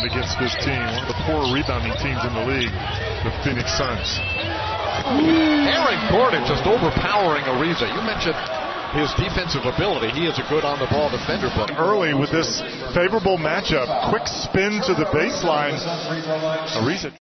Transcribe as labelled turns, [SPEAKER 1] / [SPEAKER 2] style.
[SPEAKER 1] rebound against this team. One of the poor rebounding teams in the league, the Phoenix Suns.
[SPEAKER 2] Aaron Gordon just overpowering Ariza. You mentioned his defensive ability. He is a good on-the-ball defender, but
[SPEAKER 1] early with this favorable matchup, quick spin to the baseline. Ariza